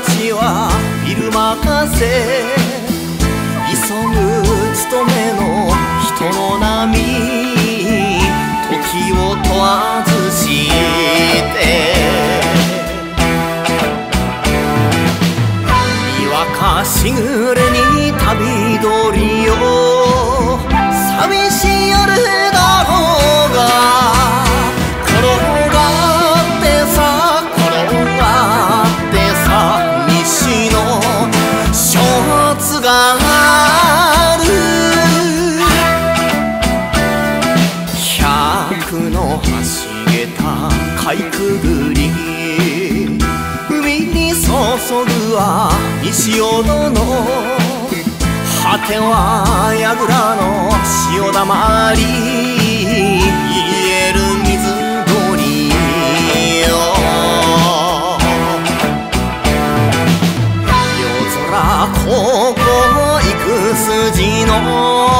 ちはビ任せ急ぐ務めの人の波時を問わずしてにわかしぐれに旅りよかいくぐり海に注ぐは西淀の果ては櫓の潮だまり言える水鳥よ夜空ここ行く筋の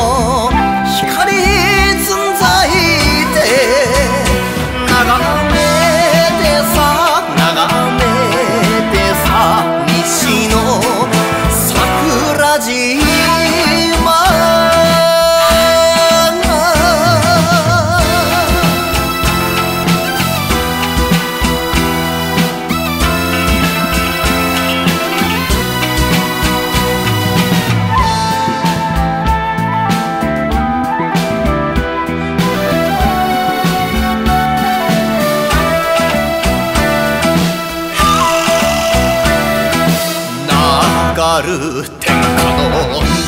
流る天下の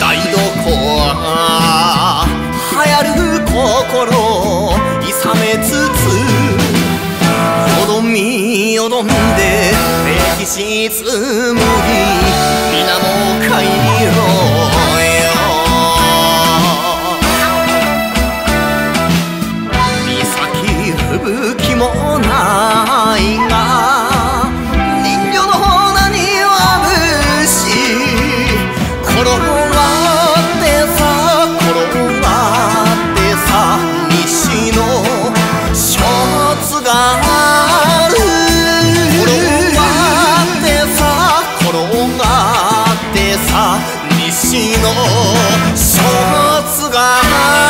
台所は流行る心勇めつつよどみよどんで歴史紡ぎ皆も帰ろうよ岬吹雪もないが西の書物がある